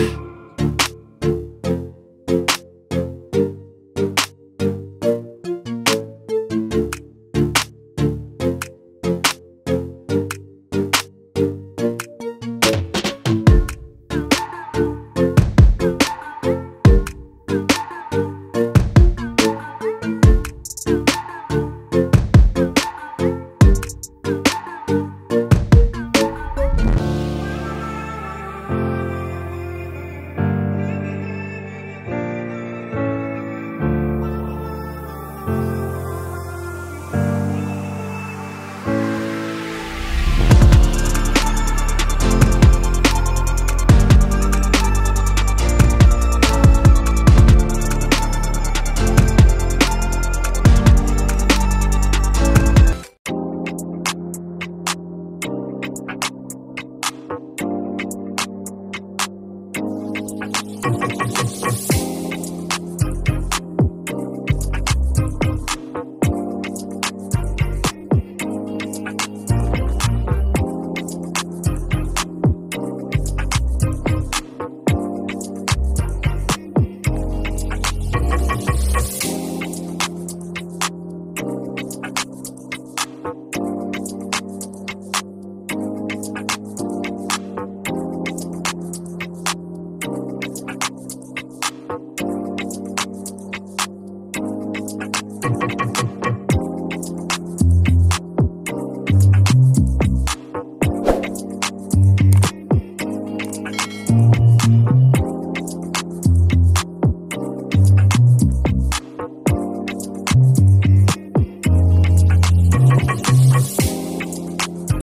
you Thank